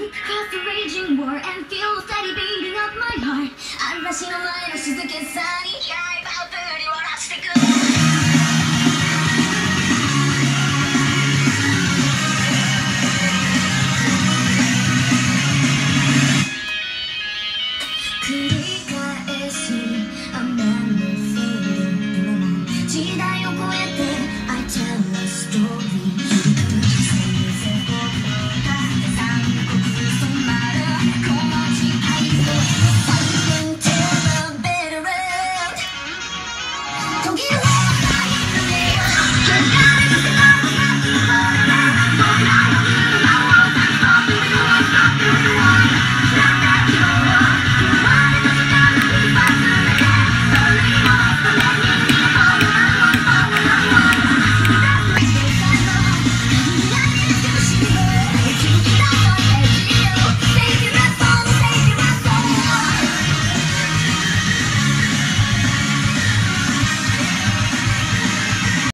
Cross the raging war and feel the steady beating of my heart. I'm rushing on my ashes against sunny. Yeah.